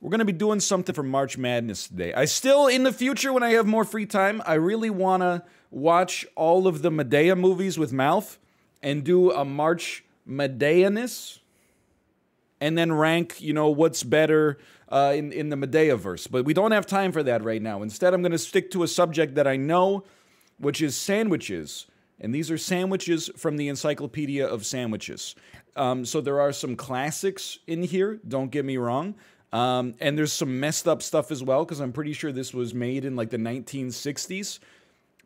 we're going to be doing something for March Madness today. I still, in the future, when I have more free time, I really want to watch all of the Madea movies with Mouth and do a March Madeaness and then rank, you know, what's better uh, in, in the Madea verse. But we don't have time for that right now. Instead, I'm going to stick to a subject that I know, which is sandwiches. And these are sandwiches from the Encyclopedia of Sandwiches. Um, so there are some classics in here, don't get me wrong. Um, and there's some messed up stuff as well, because I'm pretty sure this was made in like the 1960s,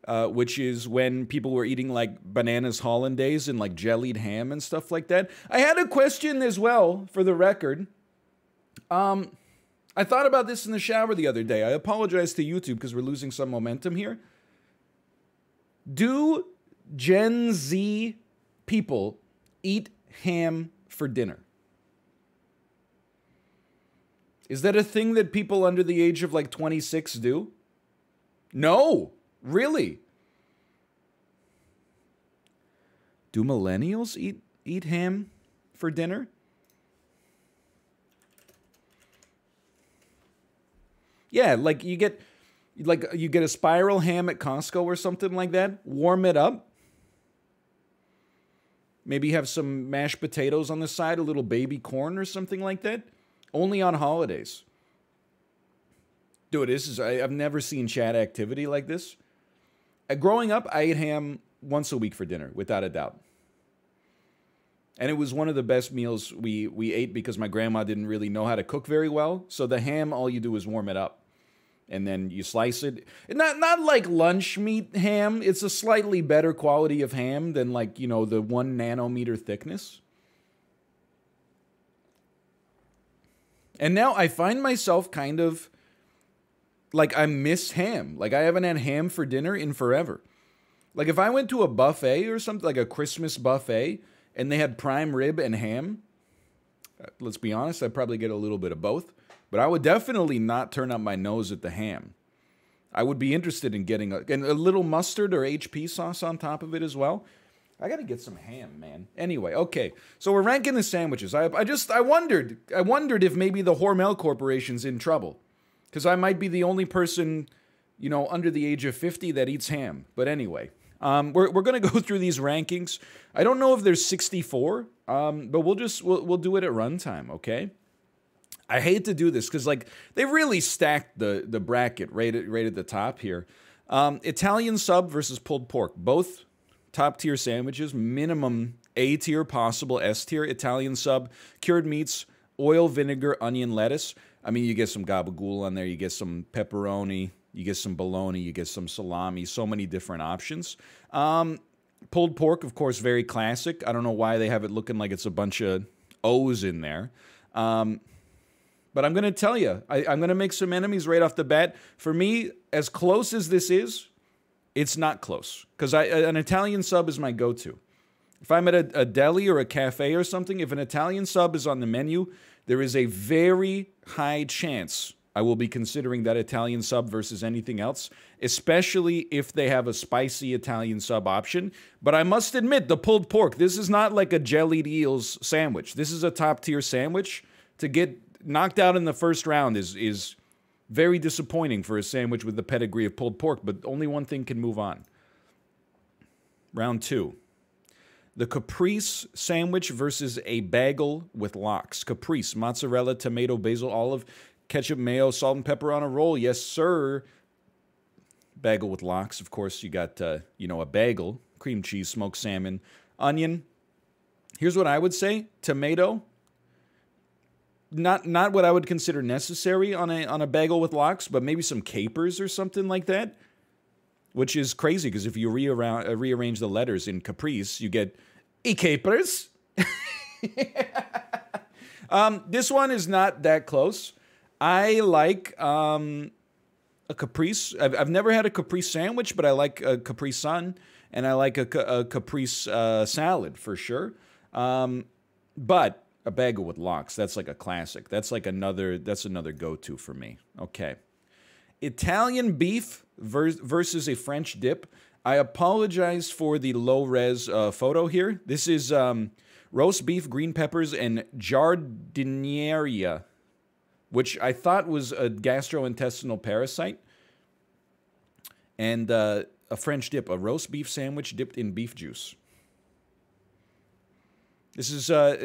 uh, which is when people were eating like bananas hollandaise and like jellied ham and stuff like that. I had a question as well, for the record. Um, I thought about this in the shower the other day. I apologize to YouTube because we're losing some momentum here. Do Gen Z people eat ham for dinner? Is that a thing that people under the age of like 26 do? No, really. Do millennials eat eat ham for dinner? Yeah, like you get like you get a spiral ham at Costco or something like that, warm it up. Maybe have some mashed potatoes on the side, a little baby corn or something like that. Only on holidays. Dude, this is I, have never seen chat activity like this. Uh, growing up, I ate ham once a week for dinner, without a doubt. And it was one of the best meals we we ate because my grandma didn't really know how to cook very well. So the ham, all you do is warm it up and then you slice it. Not not like lunch meat ham. It's a slightly better quality of ham than like you know the one nanometer thickness. And now I find myself kind of like I miss ham. Like I haven't had ham for dinner in forever. Like if I went to a buffet or something like a Christmas buffet and they had prime rib and ham, uh, let's be honest, I'd probably get a little bit of both. But I would definitely not turn up my nose at the ham. I would be interested in getting a, and a little mustard or HP sauce on top of it as well. I gotta get some ham, man. Anyway, okay. So we're ranking the sandwiches. I, I just I wondered I wondered if maybe the Hormel Corporation's in trouble, because I might be the only person, you know, under the age of fifty that eats ham. But anyway, um, we're we're gonna go through these rankings. I don't know if there's sixty four, um, but we'll just we'll we'll do it at runtime. Okay. I hate to do this because like they really stacked the the bracket right at, right at the top here. Um, Italian sub versus pulled pork, both top tier sandwiches, minimum A tier, possible S tier. Italian sub, cured meats, oil, vinegar, onion, lettuce. I mean, you get some gabagool on there, you get some pepperoni, you get some bologna, you get some salami, so many different options. Um, pulled pork, of course, very classic. I don't know why they have it looking like it's a bunch of O's in there. Um, but I'm going to tell you, I, am going to make some enemies right off the bat. For me, as close as this is, it's not close because I an Italian sub is my go to. If I'm at a, a deli or a cafe or something, if an Italian sub is on the menu, there is a very high chance I will be considering that Italian sub versus anything else, especially if they have a spicy Italian sub option. But I must admit, the pulled pork, this is not like a jellied eels sandwich. This is a top tier sandwich. To get knocked out in the first round is is very disappointing for a sandwich with the pedigree of pulled pork, but only one thing can move on. Round two. The caprese sandwich versus a bagel with lox. Caprese, mozzarella, tomato, basil, olive, ketchup, mayo, salt, and pepper on a roll. Yes, sir. Bagel with lox. Of course, you got, uh, you know, a bagel, cream cheese, smoked salmon, onion. Here's what I would say tomato, not not what I would consider necessary on a on a bagel with lox, but maybe some capers or something like that. Which is crazy because if you rearrange, uh, rearrange the letters in caprese, you get e capers. um, this one is not that close. I like um, a caprese. I've, I've never had a caprese sandwich, but I like a Capri Sun and I like a, a caprese uh, salad for sure. Um, but a bagel with lox. That's like a classic. That's like another. That's another go-to for me. Okay, Italian beef versus a French dip. I apologize for the low res uh, photo here. This is um, roast beef, green peppers, and giardiniera. which I thought was a gastrointestinal parasite, and uh, a French dip, a roast beef sandwich dipped in beef juice. This is uh,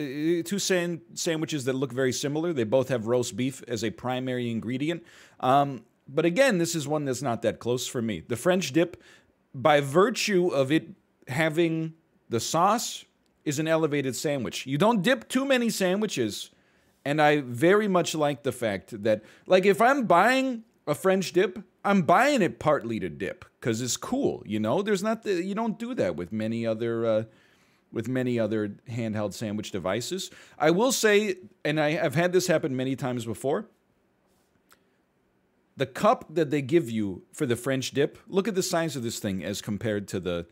two san- sandwiches that look very similar. They both have roast beef as a primary ingredient. Um, but again, this is one that's not that close for me. The French dip, by virtue of it having the sauce, is an elevated sandwich. You don't dip too many sandwiches. And I very much like the fact that, like, if I'm buying a French dip, I'm buying it partly to dip because it's cool. You know, there's not the, you don't do that with many other uh, with many other handheld sandwich devices. I will say, and I have had this happen many times before. The cup that they give you for the French dip, look at the size of this thing as compared to the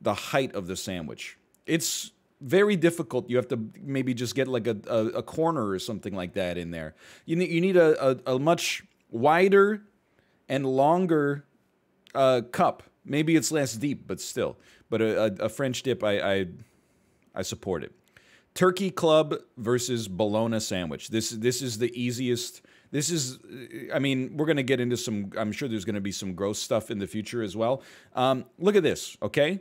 the height of the sandwich. It's very difficult. You have to maybe just get like a, a, a corner or something like that in there. You need you need a, a, a much wider and longer uh, cup. Maybe it's less deep, but still. But a, a French dip, I, I I support it. Turkey Club versus bologna sandwich. This this is the easiest this is, I mean, we're to get into some, I'm sure there's to be some gross stuff in the future as well. Um, look at this, okay?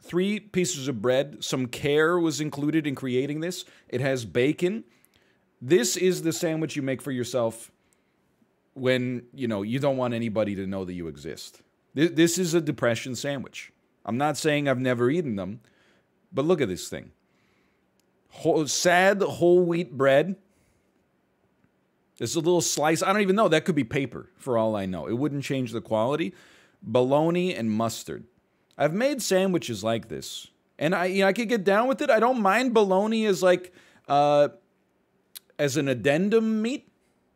Three pieces of bread. Some care was included in creating this. It has bacon. This is the sandwich you make for yourself when, you know, you don't want anybody to know that you exist. This is a depression sandwich. I'm not saying I've never eaten them, but look at this thing. Whole, sad whole wheat bread it's a little slice. I don't even know. That could be paper for all I know. It wouldn't change the quality. Bologna and mustard. I've made sandwiches like this. And I you know I could get down with it. I don't mind bologna as like uh as an addendum meat,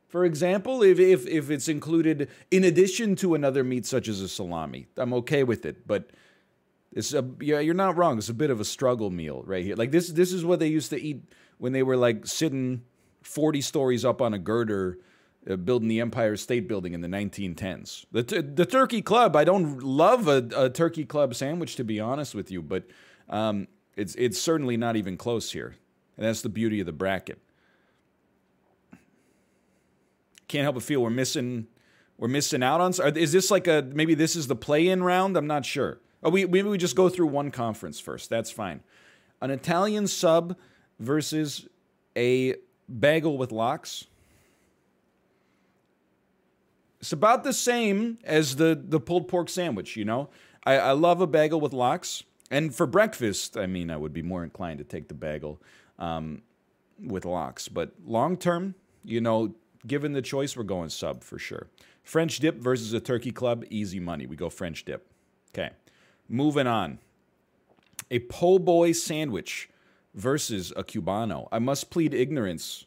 for example, if if if it's included in addition to another meat such as a salami. I'm okay with it, but it's a yeah, you're not wrong. It's a bit of a struggle meal right here. Like this this is what they used to eat when they were like sitting 40 stories up on a girder uh, building the Empire State Building in the 1910s. The, the Turkey Club, I don't love a, a, Turkey Club sandwich, to be honest with you, but um, it's, it's certainly not even close here. And that's the beauty of the bracket. Can't help but feel we're missing we're missing out on. Is this like a maybe this is the play-in round? I'm not sure. Oh, we maybe we just go through one conference first. That's fine. An Italian sub versus a bagel with lox. It's about the same as the, the pulled pork sandwich, you know? I, I love a bagel with lox. And for breakfast, I mean, I would be more inclined to take the bagel um, with lox. But long term, you know, given the choice, we're going sub for sure. French dip versus a turkey club, easy money. We go French dip. Okay. Moving on. A po' boy sandwich versus a Cubano. I must plead ignorance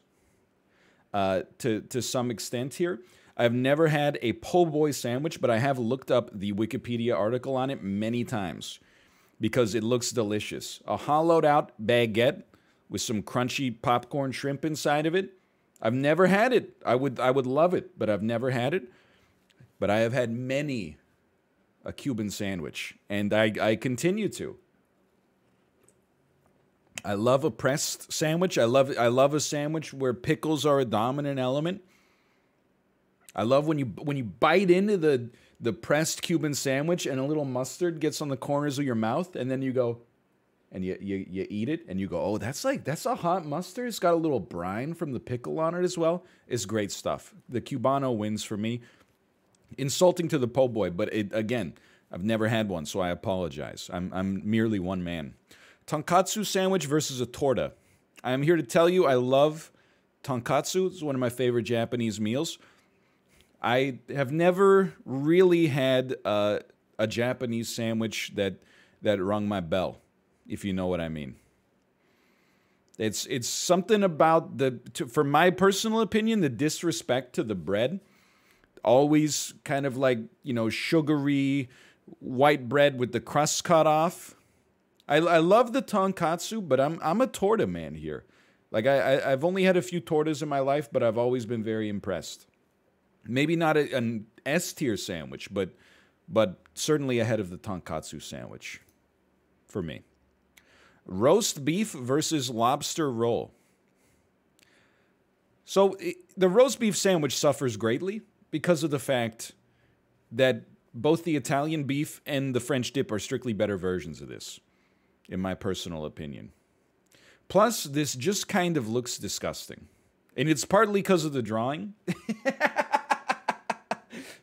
uh, to, to some extent here. I've never had a po' boy sandwich, but I have looked up the Wikipedia article on it many times because it looks delicious. A hollowed out baguette with some crunchy popcorn shrimp inside of it. I've never had it. I would I would love it, but I've never had it. But I have had many a Cuban sandwich, and I, I continue to. I love a pressed sandwich. I love I love a sandwich where pickles are a dominant element. I love when you when you bite into the the pressed Cuban sandwich and a little mustard gets on the corners of your mouth and then you go and you, you you eat it and you go, "Oh, that's like that's a hot mustard. It's got a little brine from the pickle on it as well." It's great stuff. The Cubano wins for me. Insulting to the po' boy, but it, again, I've never had one, so I apologize. I'm I'm merely one man. Tonkatsu sandwich versus a torta. I am here to tell you I love tonkatsu. It's one of my favorite Japanese meals. I have never really had uh, a Japanese sandwich that that rung my bell, if you know what I mean. It's it's something about the to, for my personal opinion the disrespect to the bread. Always kind of like, you know, sugary white bread with the crust cut off I, I love the tonkatsu, but I'm I'm a torta man here. Like I, I have only had a few tortas in my life, but I've always been very impressed. Maybe not a, an S tier sandwich, but but certainly ahead of the tonkatsu sandwich for me. Roast beef versus lobster roll. So the roast beef sandwich suffers greatly because of the fact that both the Italian beef and the French dip are strictly better versions of this, in my personal opinion. Plus, this just kind of looks disgusting. And it's partly because of the drawing.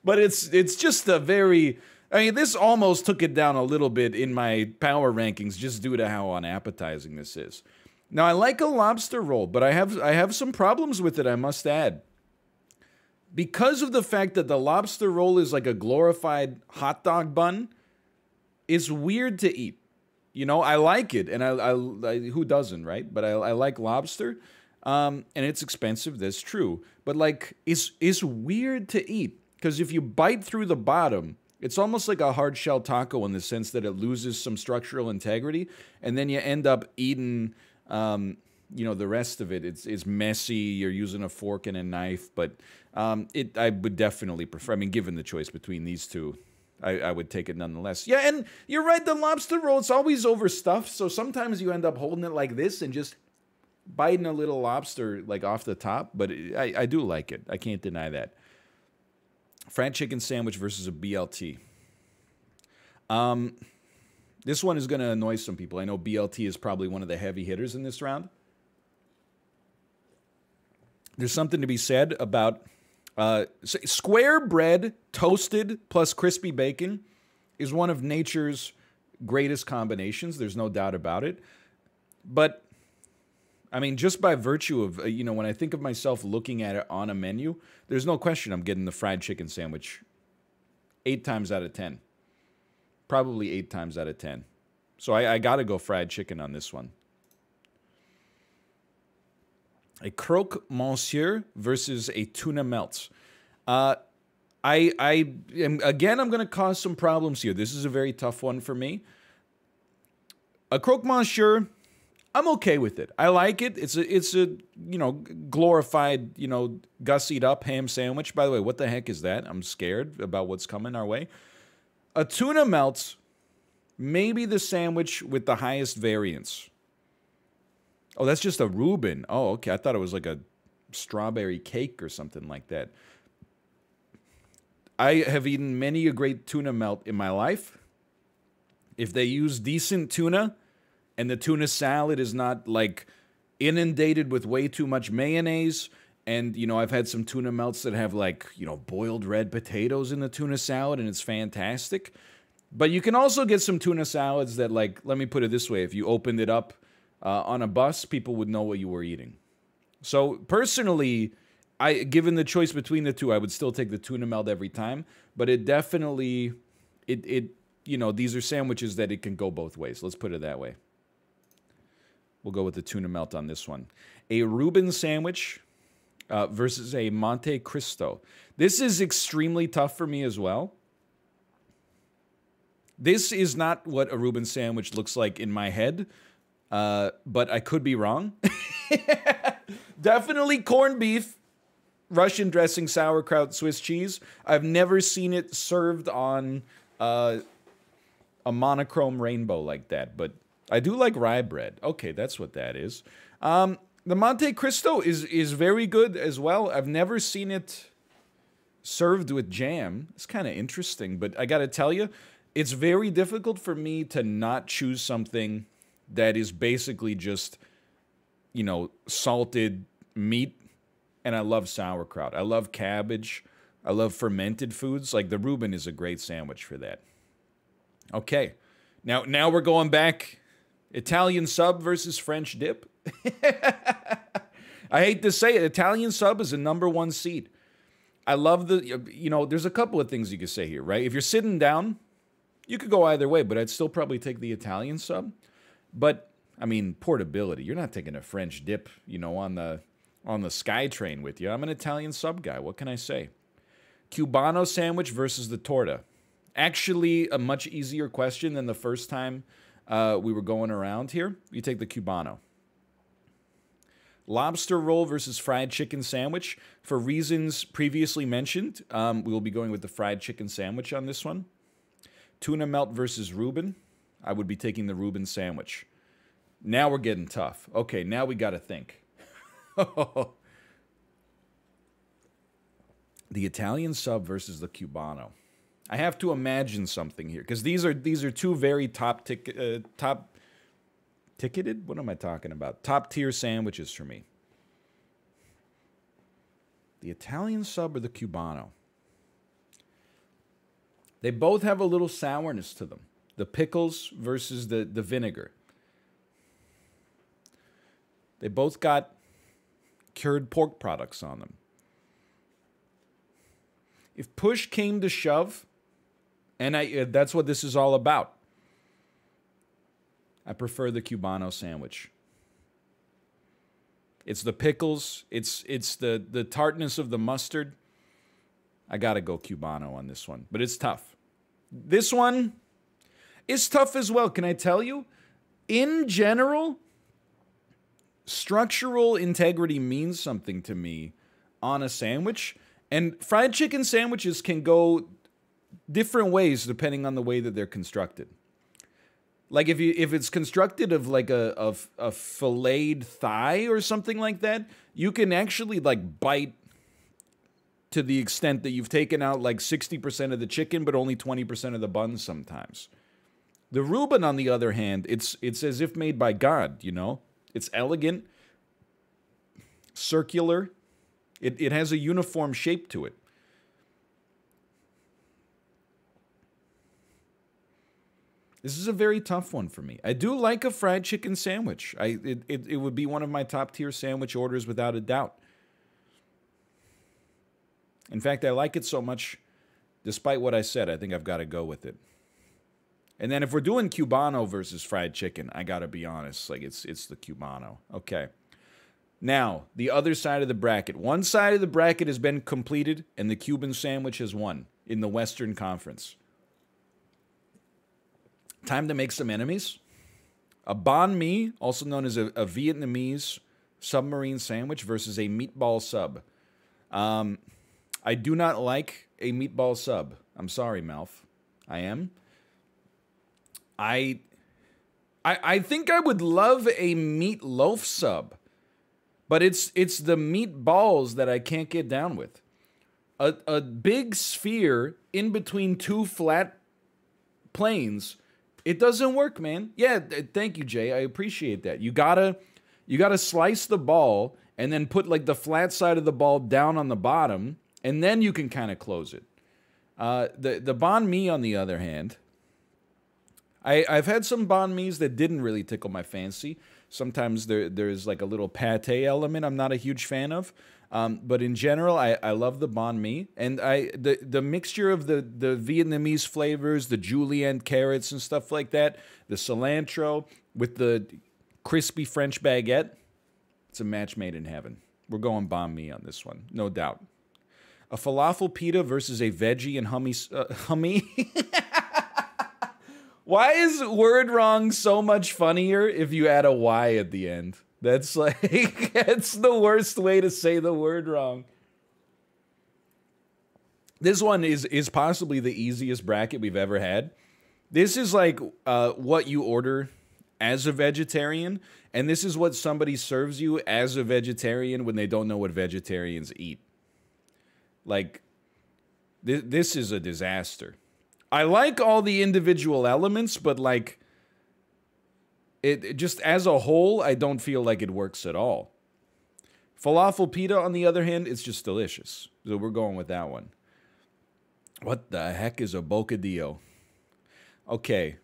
but it's it's just a very I mean, this almost took it down a little bit in my power rankings just due to how unappetizing this is. Now, I like a lobster roll, but I have I have some problems with it, I must add. Because of the fact that the lobster roll is like a glorified hot dog bun, it's weird to eat. You know, I like it, and I, I, I who doesn't, right? But I, I like lobster, um, and it's expensive. That's true, but like, it's it's weird to eat because if you bite through the bottom, it's almost like a hard shell taco in the sense that it loses some structural integrity, and then you end up eating, um, you know, the rest of it. It's it's messy. You're using a fork and a knife, but um, it I would definitely prefer. I mean, given the choice between these two, I, I would take it nonetheless. Yeah, and you're right. The lobster roll it's always overstuffed, so sometimes you end up holding it like this and just biting a little lobster like off the top. But it, I I do like it. I can't deny that fried chicken sandwich versus a BLT. Um, this one is going to annoy some people. I know BLT is probably one of the heavy hitters in this round. There's something to be said about uh, square bread toasted plus crispy bacon is one of nature's greatest combinations. There's no doubt about it. But I mean, just by virtue of, uh, you know, when I think of myself looking at it on a menu, there's no question I'm getting the fried chicken sandwich eight times out of 10. Probably eight times out of 10. So I, I got to go fried chicken on this one. A croque monsieur versus a tuna melt. Uh, I, I am, again, I'm going to cause some problems here. This is a very tough one for me. A croque monsieur I'm okay with it. I like it. It's a it's a you know glorified you know gussied up ham sandwich. By the way, what the heck is that? I'm scared about what's coming our way. A tuna melt, maybe the sandwich with the highest variance. Oh, that's just a Reuben. Oh, okay. I thought it was like a strawberry cake or something like that. I have eaten many a great tuna melt in my life. If they use decent tuna, and the tuna salad is not like inundated with way too much mayonnaise. And, you know, I've had some tuna melts that have like, you know, boiled red potatoes in the tuna salad, and it's fantastic. But you can also get some tuna salads that, like, let me put it this way if you opened it up uh, on a bus, people would know what you were eating. So, personally, I given the choice between the two, I would still take the tuna melt every time. But it definitely, it, it, you know, these are sandwiches that it can go both ways. Let's put it that way. We'll go with the tuna melt on this one. A Reuben sandwich uh, versus a Monte Cristo. This is extremely tough for me as well. This is not what a Reuben sandwich looks like in my head, uh, but I could be wrong. Definitely corned beef, Russian dressing, sauerkraut, Swiss cheese. I've never seen it served on uh, a monochrome rainbow like that, but I do like rye bread. Okay, that's what that is. Um, the Monte Cristo is is very good as well. I've never seen it served with jam. It's kind of interesting, but I got to tell you, it's very difficult for me to not choose something that is basically just you know, salted meat and I love sauerkraut. I love cabbage. I love fermented foods. Like the Reuben is a great sandwich for that. Okay. Now now we're going back Italian sub versus French dip. I hate to say it, Italian sub is a number one seed. I love the, you know, there's a couple of things you could say here, right? If you're sitting down, you could go either way, but I'd still probably take the Italian sub. But I mean, portability. You're not taking a French dip, you know, on the on the SkyTrain with you. I'm an Italian sub guy. What can I say? Cubano sandwich versus the torta. Actually, a much easier question than the first time uh, we were going around here, you take the Cubano. Lobster roll versus fried chicken sandwich. For reasons previously mentioned, um, we will be going with the fried chicken sandwich on this one. Tuna melt versus Reuben. I would be taking the Reuben sandwich. Now we're getting tough. Okay, now we got to think. The Italian sub versus the Cubano. I have to imagine something here because these are these are two very top tick uh, top ticketed. What am I talking about? Top tier sandwiches for me. The Italian sub or the Cubano. They both have a little sourness to them. The pickles versus the, the vinegar. They both got cured pork products on them. If push came to shove, and I, uh, that's what this is all about, I prefer the Cubano sandwich. It's the pickles, it's, it's the, the tartness of the mustard. I got to go Cubano on this one, but it's tough. This one is tough as well. Can I tell you? In general, structural integrity means something to me on a sandwich. And fried chicken sandwiches can go different ways depending on the way that they're constructed. Like if you if it's constructed of like a of a filleted thigh or something like that, you can actually like bite to the extent that you've taken out like 60% of the chicken but only 20% of the buns sometimes. The Reuben on the other hand, it's it's as if made by God, you know? It's elegant, circular. It it has a uniform shape to it. This is a very tough one for me. I do like a fried chicken sandwich. I it, it, it would be one of my top tier sandwich orders without a doubt. In fact, I like it so much, despite what I said, I think I've got to go with it. And then if we're doing Cubano versus fried chicken, I got to be honest, like it's it's the Cubano. Okay. Now, the other side of the bracket. One side of the bracket has been completed and the Cuban sandwich has won in the Western Conference. Time to make some enemies. A banh mi, also known as a, a Vietnamese submarine sandwich, versus a meatball sub. Um, I do not like a meatball sub. I'm sorry, Malf. I am. I, I, I think I would love a meatloaf sub, but it's it's the meatballs that I can't get down with. A a big sphere in between two flat planes, it doesn't work, man. Yeah, thank you, Jay. I appreciate that. You gotta you gotta slice the ball and then put like the flat side of the ball down on the bottom and then you can kind of close it. Uh, the the banh mi, on the other hand, I I've had some banh mi's that didn't really tickle my fancy. Sometimes there there's like a little pate element I'm not a huge fan of. Um, but in general, I, I love the banh mi, and I the the mixture of the the Vietnamese flavors, the julienne carrots and stuff like that, the cilantro with the crispy French baguette. It's a match made in heaven. We're going banh mi on this one, no doubt a falafel pita versus a veggie and hummy uh, hummy. Why is word wrong so much funnier if you add a y at the end? That's like that's the worst way to say the word wrong. This one is is possibly the easiest bracket we've ever had. This is like uh, what you order as a vegetarian, and this is what somebody serves you as a vegetarian when they don't know what vegetarians eat. Like, th- this is a disaster. I like all the individual elements, but like, it, it just as a whole, I don't feel like it works at all. Falafel pita, on the other hand, it's just delicious. So we're going with that one. What the heck is a bocadillo? Okay.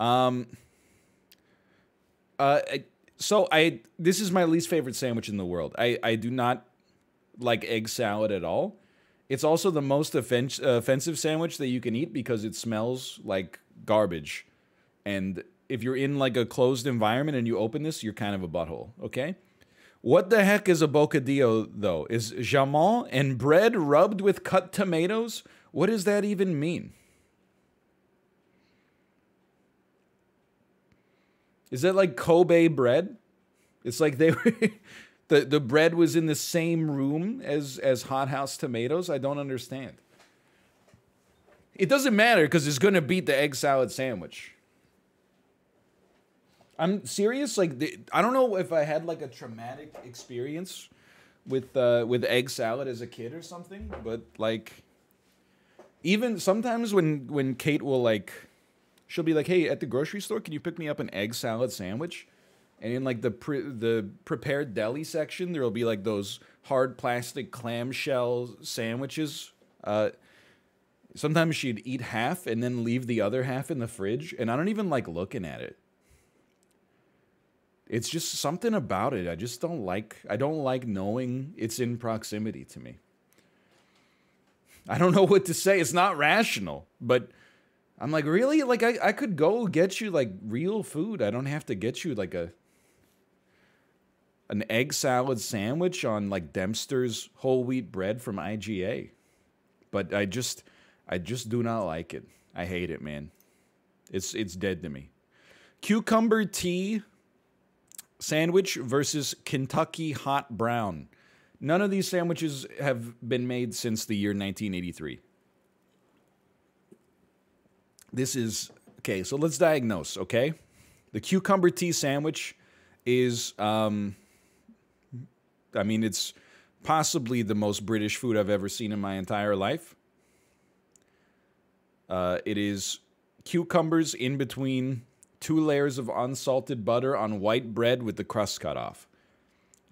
Um. Uh. So I this is my least favorite sandwich in the world. I I do not like egg salad at all. It's also the most offen- offensive sandwich that you can eat because it smells like garbage. And if you're in like a closed environment and you open this, you're kind of a butthole, okay? What the heck is a bocadillo though? Is jamon and bread rubbed with cut tomatoes? What does that even mean? Is that like Kobe bread? It's like they were the the bread was in the same room as as hothouse tomatoes. I don't understand. It doesn't matter because it's to beat the egg salad sandwich. I'm serious. Like the, I don't know if I had like a traumatic experience with uh, with egg salad as a kid or something, but like even sometimes when when Kate will like she'll be like, "Hey, at the grocery store, can you pick me up an egg salad sandwich?" And in like the pre- the prepared deli section, there'll be like those hard plastic clamshell sandwiches. Uh, sometimes she'd eat half and then leave the other half in the fridge, and I don't even like looking at it. It's just something about it. I just don't like. I don't like knowing it's in proximity to me. I don't know what to say. It's not rational, but I'm like, really? Like, I, I could go get you like real food. I don't have to get you like a an egg salad sandwich on like Dempster's whole wheat bread from IGA. But I just I just do not like it. I hate it, man. It's it's dead to me. Cucumber tea sandwich versus Kentucky hot brown. None of these sandwiches have been made since the year 1983. This is okay, so let's diagnose, okay? The cucumber tea sandwich is um I mean it's possibly the most British food I've ever seen in my entire life. Uh, it is cucumbers in between two layers of unsalted butter on white bread with the crust cut off.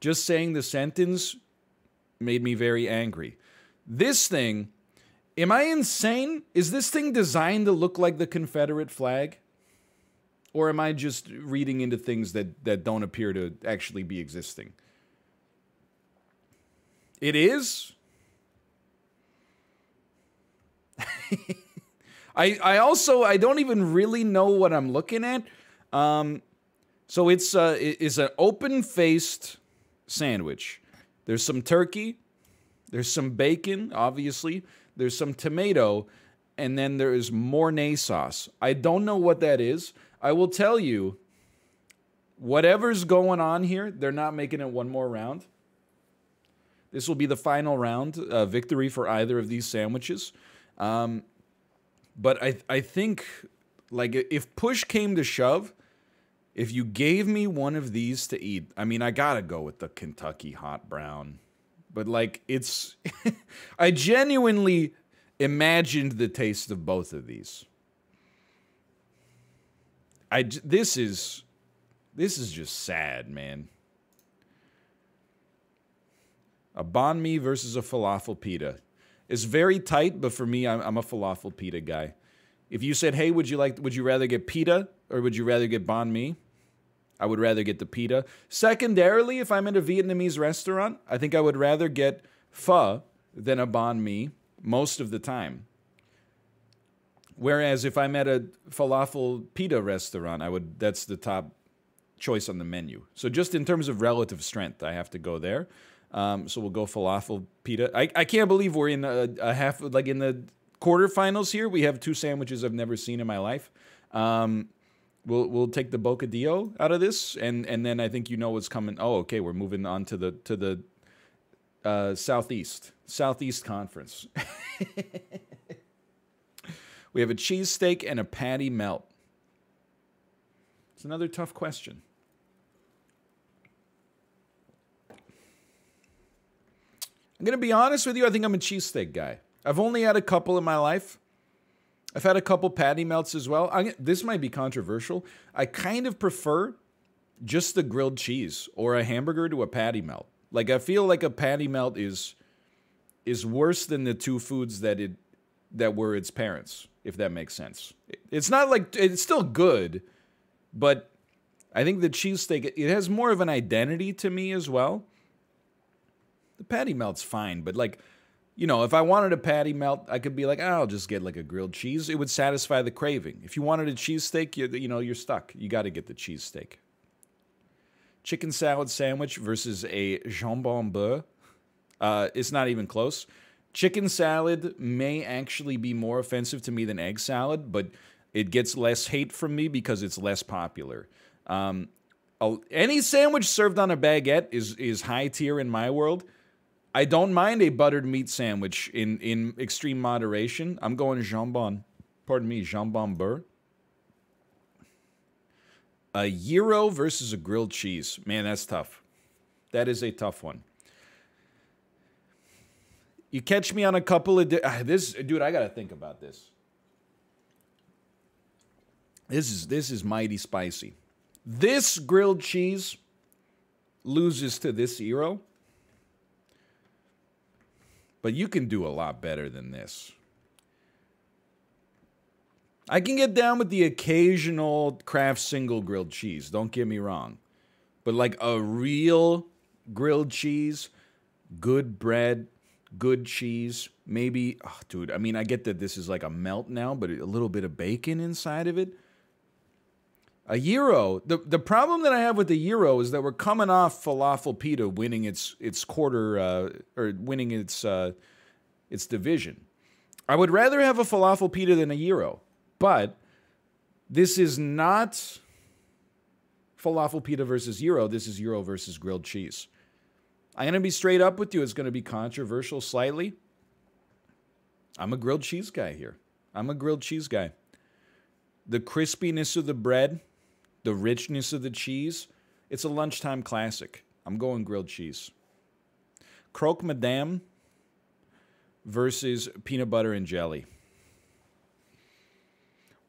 Just saying the sentence made me very angry. This thing, am I insane? Is this thing designed to look like the Confederate flag? Or am I just reading into things that, that don't appear to actually be existing? It is? I, I also I don't even really know what I'm looking at. Um, so it's uh, it's an open faced sandwich. There's some turkey, there's some bacon, obviously. There's some tomato, and then there is Mornay sauce. I don't know what that is. I will tell you, whatever's going on here, they're not making it one more round. This will be the final round uh, victory for either of these sandwiches. Um, but I I think like if push came to shove, if you gave me one of these to eat, I mean I gotta go with the Kentucky hot brown. But like it's I genuinely imagined the taste of both of these. I this is this is just sad, man. A banh mi versus a falafel pita. It's very tight, but for me, I'm, I'm a falafel pita guy. If you said, "Hey, would you like? Would you rather get pita or would you rather get banh mi?" I would rather get the pita. Secondarily, if I'm at a Vietnamese restaurant, I think I would rather get pho than a banh mi most of the time. Whereas if I'm at a falafel pita restaurant, I would that's the top choice on the menu. So just in terms of relative strength, I have to go there. Um, so we'll go falafel pita. I, I can't believe we're in a, a, half like in the quarterfinals here. We have two sandwiches I've never seen in my life. Um, we'll we'll take the bocadillo out of this, and and then I think you know what's coming. Oh, okay, we're moving on to the to the uh, southeast southeast conference. we have a cheesesteak and a patty melt. It's another tough question. I'm to be honest with you. I think I'm a cheesesteak guy. I've only had a couple in my life. I've had a couple patty melts as well. I, this might be controversial. I kind of prefer just the grilled cheese or a hamburger to a patty melt. Like I feel like a patty melt is is worse than the two foods that it that were its parents, if that makes sense. It's not like it's still good, but I think the cheesesteak it has more of an identity to me as well. The patty melt's fine, but like, you know, if I wanted a patty melt, I could be like, oh, I'll just get like a grilled cheese. It would satisfy the craving. If you wanted a cheesesteak, you, you know, you're stuck. You got to get the cheesesteak. Chicken salad sandwich versus a jambon beurre. Uh, it's not even close. Chicken salad may actually be more offensive to me than egg salad, but it gets less hate from me because it's less popular. Um, any sandwich served on a baguette is is high tier in my world. I don't mind a buttered meat sandwich in, in extreme moderation. I'm going jambon. Pardon me, jambon beurre. A gyro versus a grilled cheese. Man, that's tough. That is a tough one. You catch me on a couple of ah, this, dude. I gotta think about this. This is this is mighty spicy. This grilled cheese loses to this gyro, but you can do a lot better than this. I can get down with the occasional Kraft single grilled cheese. Don't get me wrong, but like a real grilled cheese, good bread, good cheese, maybe, oh, dude. I mean, I get that this is like a melt now, but a little bit of bacon inside of it. A gyro. The the problem that I have with the gyro is that we're coming off falafel pita winning its its quarter uh, or winning its uh, its division. I would rather have a falafel pita than a gyro, but this is not falafel pita versus gyro. This is gyro versus grilled cheese. I'm gonna be straight up with you. It's gonna be controversial slightly. I'm a grilled cheese guy here. I'm a grilled cheese guy. The crispiness of the bread the richness of the cheese, it's a lunchtime classic. I'm going grilled cheese. Croque Madame versus peanut butter and jelly.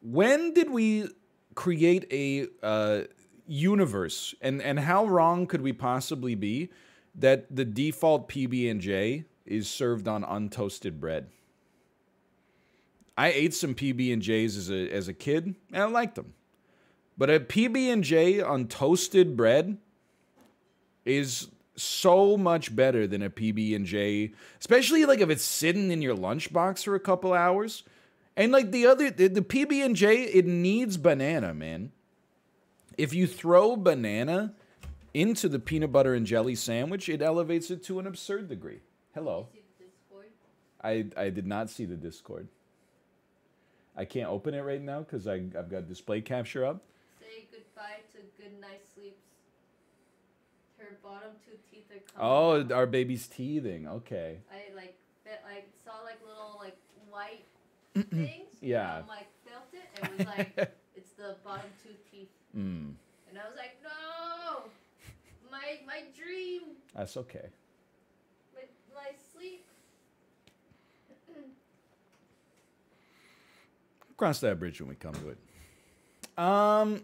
When did we create a uh, universe, and and how wrong could we possibly be that the default PB and J is served on untoasted bread? I ate some PB and J's as a as a kid, and I liked them. But a PB&J on toasted bread is so much better than a PB&J, especially like if it's sitting in your lunchbox for a couple hours. And like the other the, the PB&J it needs banana, man. If you throw banana into the peanut butter and jelly sandwich, it elevates it to an absurd degree. Hello. I I did not see the Discord. I can't open it right now because I've got display capture up goodbye to good night sleeps. Her bottom two teeth are coming. Oh, our baby's teething. Okay. I like I saw like little like white things. yeah. And, like felt it and it was like it's the bottom two teeth. Mm. And I was like, no, my my dream. That's okay. My my sleep. Cross that bridge when we come to it. Um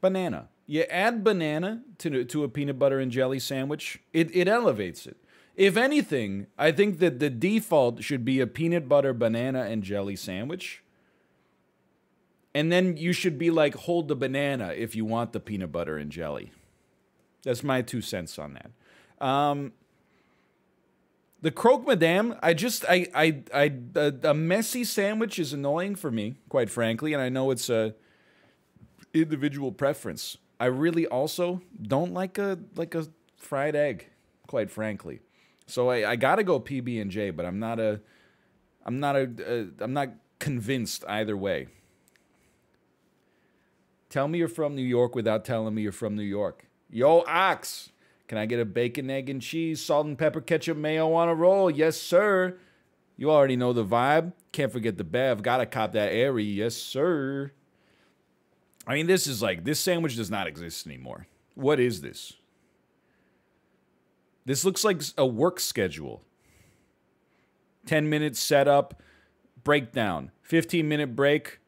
banana. You add banana to, to a peanut butter and jelly sandwich, it, it elevates it. If anything, I think that the default should be a peanut butter, banana, and jelly sandwich. And then you should be like, hold the banana if you want the peanut butter and jelly. That's my two cents on that. Um, the croque madame, I just, I, I, I, a, a messy sandwich is annoying for me, quite frankly, and I know it's a individual preference. I really also don't like a like a fried egg, quite frankly. So I, I gotta go PB and J, but I'm not a I'm not a a I'm not convinced either way. Tell me you're from New York without telling me you're from New York. Yo, Ox, can I get a bacon, egg, and cheese, salt and pepper, ketchup, mayo on a roll? Yes, sir. You already know the vibe. Can't forget the bev. Gotta cop that airy. Yes, sir. I mean, this is like, this sandwich does not exist anymore. What is this? This looks like a work schedule 10 minutes setup, breakdown, 15 minute break.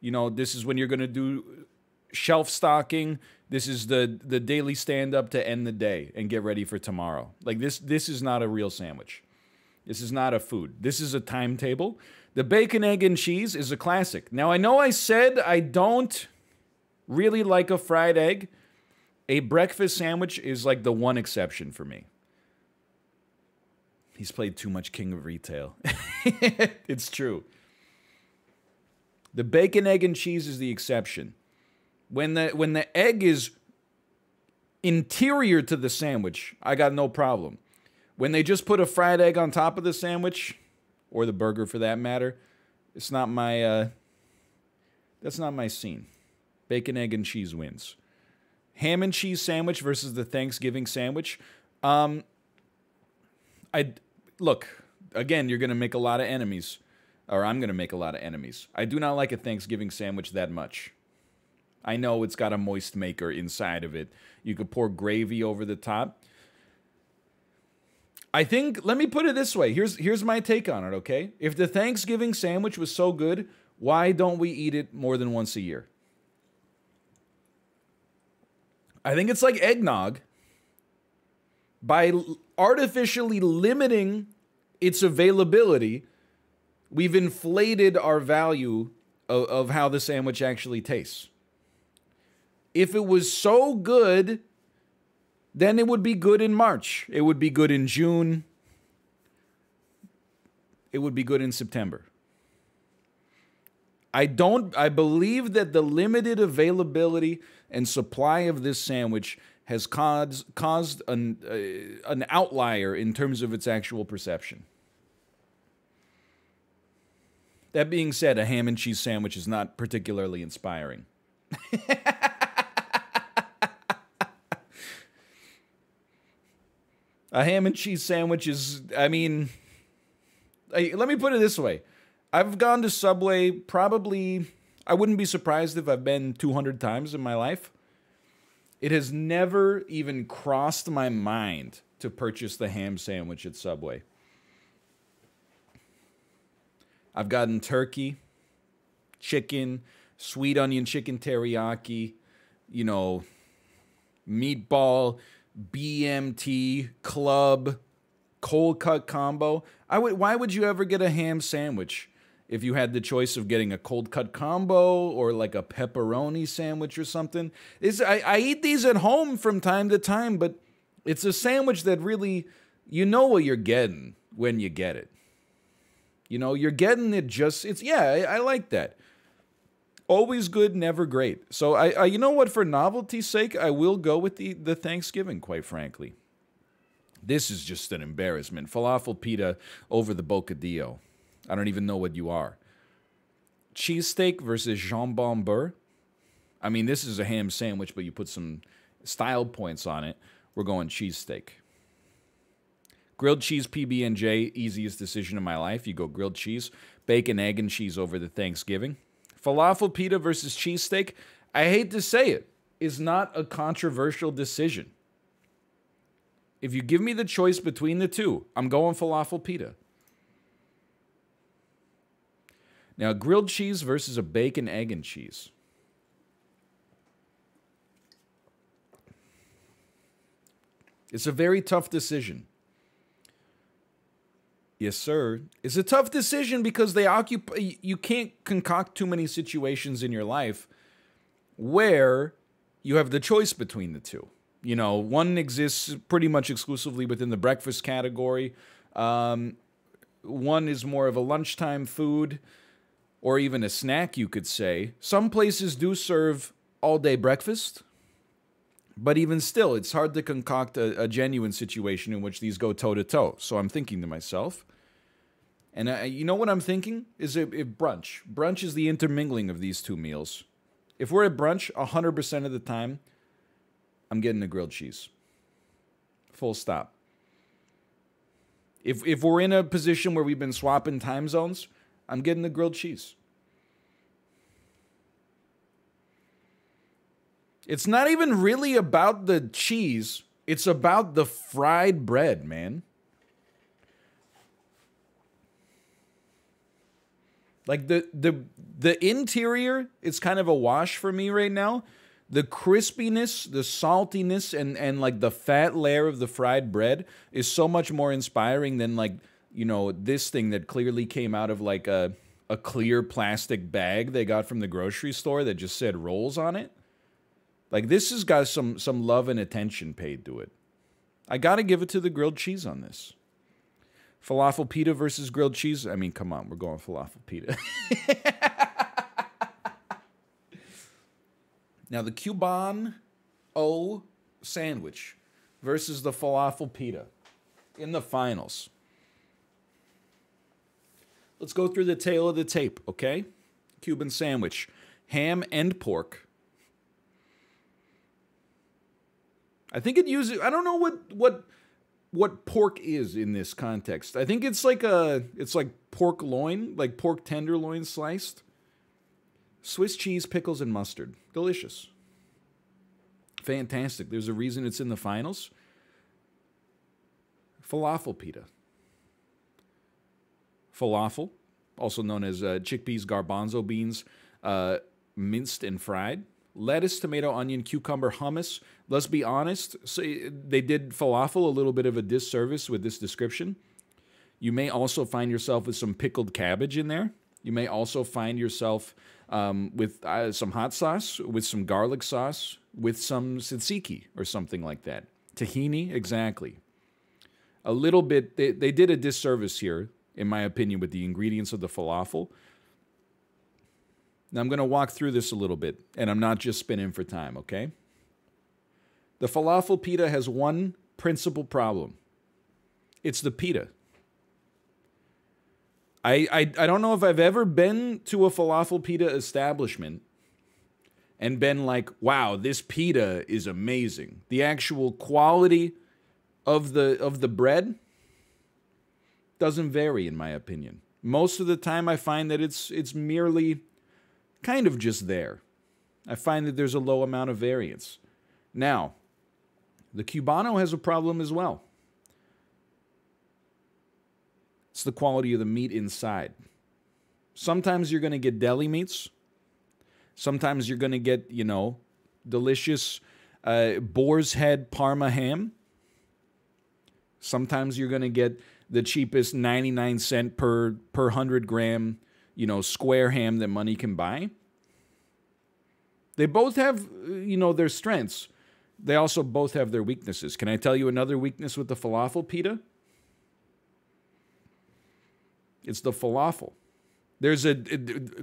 You know, this is when you're going to do shelf stocking. This is the the daily stand up to end the day and get ready for tomorrow. Like this this is not a real sandwich. This is not a food. This is a timetable the bacon, egg, and cheese is a classic. Now, I know I said I don't really like a fried egg. A breakfast sandwich is like the one exception for me. He's played too much King of Retail. it's true. The bacon, egg, and cheese is the exception. When the when the egg is interior to the sandwich, I got no problem. When they just put a fried egg on top of the sandwich, or the burger for that matter. It's not my uh, that's not my scene. Bacon, egg, and cheese wins. Ham and cheese sandwich versus the Thanksgiving sandwich. Um, I look again. You're gonna make a lot of enemies, or I'm gonna make a lot of enemies. I do not like a Thanksgiving sandwich that much. I know it's got a moist maker inside of it. You could pour gravy over the top. I think let me put it this way. Here's here's my take on it, okay? If the Thanksgiving sandwich was so good, why don't we eat it more than once a year? I think it's like eggnog. By artificially limiting its availability, we've inflated our value of, of how the sandwich actually tastes. If it was so good, then it would be good in March. It would be good in June. It would be good in September. I don't I believe that the limited availability and supply of this sandwich has caused caused an uh, an outlier in terms of its actual perception. That being said, a ham and cheese sandwich is not particularly inspiring. a ham and cheese sandwich is, I mean, I, let me put it this way. I've gone to Subway probably, I wouldn't be surprised if I've been 200 times in my life. It has never even crossed my mind to purchase the ham sandwich at Subway. I've gotten turkey, chicken, sweet onion chicken teriyaki, you know, meatball, BMT, club, cold cut combo. I would why would you ever get a ham sandwich if you had the choice of getting a cold cut combo or like a pepperoni sandwich or something? Is I, I eat these at home from time to time, but it's a sandwich that really you know what you're getting when you get it. You know, you're getting it just it's yeah, I, I like that always good, never great. So I, I, you know what? For novelty's sake, I will go with the the Thanksgiving. Quite frankly, this is just an embarrassment. Falafel pita over the bocadillo. I don't even know what you are. Cheesesteak versus jambon beurre. I mean, this is a ham sandwich, but you put some style points on it. We're going cheesesteak. Grilled cheese PB and J, easiest decision of my life. You go grilled cheese, bacon, egg, and cheese over the Thanksgiving. Falafel pita versus cheesesteak, I hate to say it, is not a controversial decision. If you give me the choice between the two, I'm going falafel pita. Now, grilled cheese versus a bacon, egg, and cheese. It's a very tough decision. Yes, sir. It's a tough decision because they occupy. You can't concoct too many situations in your life where you have the choice between the two. You know, one exists pretty much exclusively within the breakfast category. Um, one is more of a lunchtime food or even a snack, you could say. Some places do serve all day breakfast, but even still, it's hard to concoct a, a genuine situation in which these go toe to toe. So I'm thinking to myself, and I, you know what I'm thinking is if brunch. Brunch is the intermingling of these two meals. If we're at brunch, 100% of the time, I'm getting a grilled cheese. Full stop. If, if we're in a position where we've been swapping time zones, I'm getting the grilled cheese. It's not even really about the cheese, it's about the fried bread, man. Like the the the interior, it's kind of a wash for me right now. The crispiness, the saltiness, and and like the fat layer of the fried bread is so much more inspiring than like you know this thing that clearly came out of like a a clear plastic bag they got from the grocery store that just said rolls on it. Like this has got some some love and attention paid to it. I got to give it to the grilled cheese on this. Falafel pita versus grilled cheese. I mean, come on, we're going falafel pita. now the Cuban O sandwich versus the falafel pita in the finals. Let's go through the tale of the tape, okay? Cuban sandwich, ham and pork I think it uses. I don't know what what what pork is in this context. I think it's like a it's like pork loin, like pork tenderloin sliced. Swiss cheese, pickles, and mustard. Delicious. Fantastic. There's a reason it's in the finals. falafel pita. Falafel, also known as uh, chickpeas, garbanzo beans, uh, minced and fried. Lettuce, tomato, onion, cucumber, hummus. Let's be honest, so they did falafel a little bit of a disservice with this description. You may also find yourself with some pickled cabbage in there. You may also find yourself um, with uh, some hot sauce, with some garlic sauce, with some tzatziki or something like that. Tahini, exactly. A little bit, they, they did a disservice here, in my opinion, with the ingredients of the falafel. Now I'm going to walk through this a little bit, and I'm not just spinning for time, okay? The falafel pita has one principal problem it's the pita. I, I, I don't know if I've ever been to a falafel pita establishment and been like, wow, this pita is amazing. The actual quality of the of the bread doesn't vary in my opinion. Most of the time I find that it's it's merely kind of just there. I find that there's a low amount of variance. Now, the Cubano has a problem as well. It's the quality of the meat inside. Sometimes you're going to get deli meats. Sometimes you're going to get, you know, delicious uh, boar's head parma ham. Sometimes you're going to get the cheapest 99 cent per per 100 gram, you know, square ham that money can buy. They both have, uh, you know, their strengths. They also both have their weaknesses. Can I tell you another weakness with the falafel pita? It's the falafel. There's a,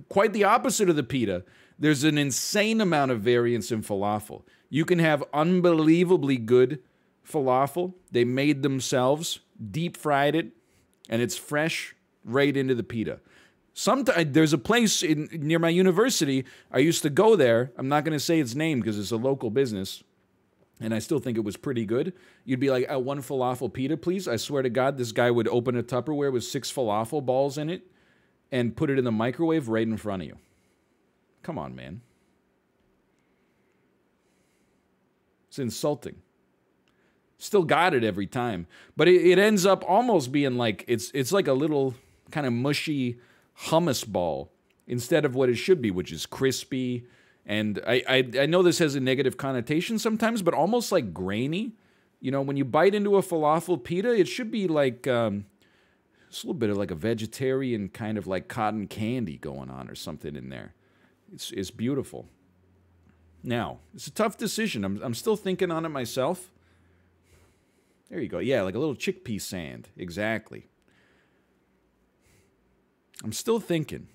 quite the opposite of the pita. There's an insane amount of variance in falafel. You can have unbelievably good falafel. They made themselves, deep fried it, and it's fresh right into the pita. Sometimes there's a place in near my university. I used to go there. I'm not going to say its name because it's a local business and I still think it was pretty good. You'd be like, uh, one falafel pita, please." I swear to God, this guy would open a Tupperware with six falafel balls in it and put it in the microwave right in front of you. Come on, man. It's insulting. Still got it every time, but it, it ends up almost being like it's it's like a little kind of mushy hummus ball instead of what it should be, which is crispy and I, I, I know this has a negative connotation sometimes, but almost like grainy. You know, when you bite into a falafel pita, it should be like um, it's a little bit of like a vegetarian kind of like cotton candy going on or something in there. It's it's beautiful. Now, it's a tough decision. I'm I'm still thinking on it myself. There you go. Yeah, like a little chickpea sand. Exactly. I'm still thinking.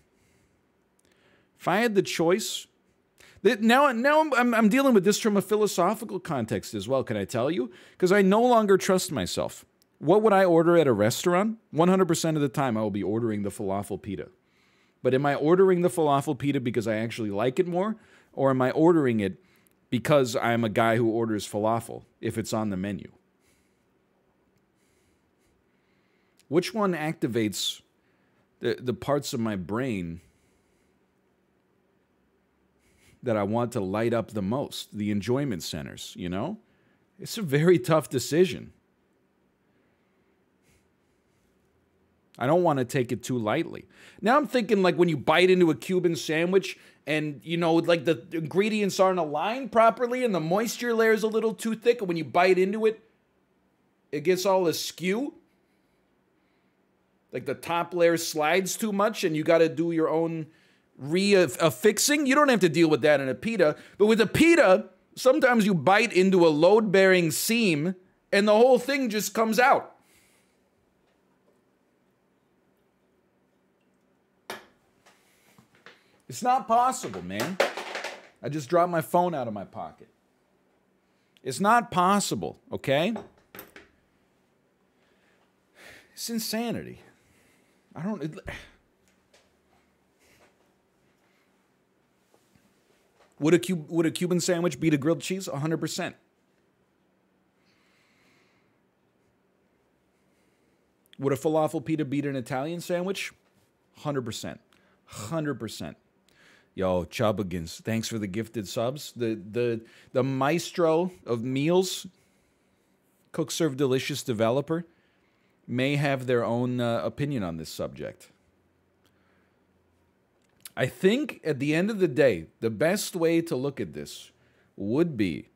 If I had the choice now, now I'm, I'm dealing with this from a philosophical context as well. Can I tell you? Because I no longer trust myself. What would I order at a restaurant? 100% of the time, I will be ordering the falafel pita. But am I ordering the falafel pita because I actually like it more? Or am I ordering it because I'm a guy who orders falafel if it's on the menu? Which one activates the, the parts of my brain that I want to light up the most, the enjoyment centers, you know? It's a very tough decision. I don't want to take it too lightly. Now I'm thinking like when you bite into a Cuban sandwich and you know like the ingredients aren't aligned properly and the moisture layer is a little too thick and when you bite into it it gets all askew. Like the top layer slides too much and you got to do your own re-affixing. You don't have to deal with that in a pita. But with a pita, sometimes you bite into a load-bearing seam and the whole thing just comes out. It's not possible, man. I just dropped my phone out of my pocket. It's not possible, okay? It's insanity. I don't. It, Would a, Cub- would a Cuban sandwich beat a grilled cheese? 100%. Would a falafel pita beat an Italian sandwich? 100%. 100%. Yo, Chubbagins, thanks for the gifted subs. The the the maestro of meals, cook serve delicious developer. May have their own uh, opinion on this subject. I think at the end of the day, the best way to look at this would be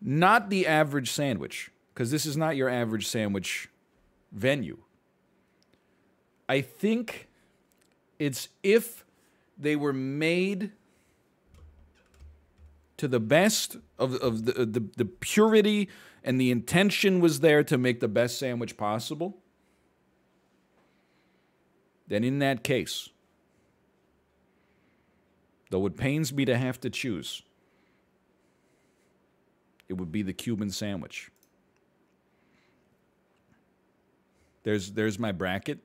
not the average sandwich, because this is not your average sandwich venue. I think it's if they were made to the best of, of the, uh, the, the purity and the intention was there to make the best sandwich possible, then in that case, though it pains me to have to choose, it would be the Cuban sandwich. There's, there's my bracket.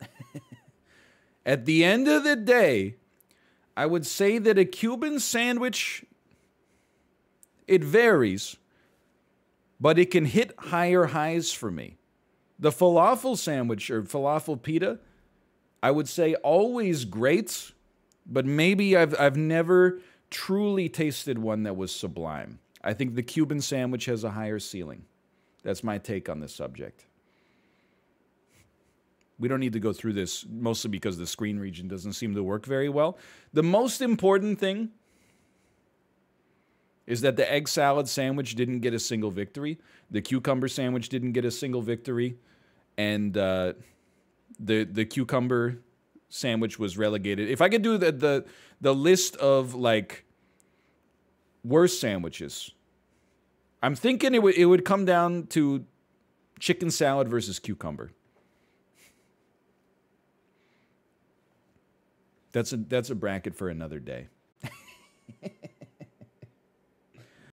At the end of the day, I would say that a Cuban sandwich, it varies, but it can hit higher highs for me. The falafel sandwich or falafel pita, I would say always great, but maybe I've, I've never truly tasted one that was sublime. I think the Cuban sandwich has a higher ceiling. That's my take on this subject. We don't need to go through this, mostly because the screen region doesn't seem to work very well. The most important thing is that the egg salad sandwich didn't get a single victory, the cucumber sandwich didn't get a single victory, and uh, the the cucumber sandwich was relegated. If I could do the the, the list of like worst sandwiches, I'm thinking it would it would come down to chicken salad versus cucumber. That's a that's a bracket for another day.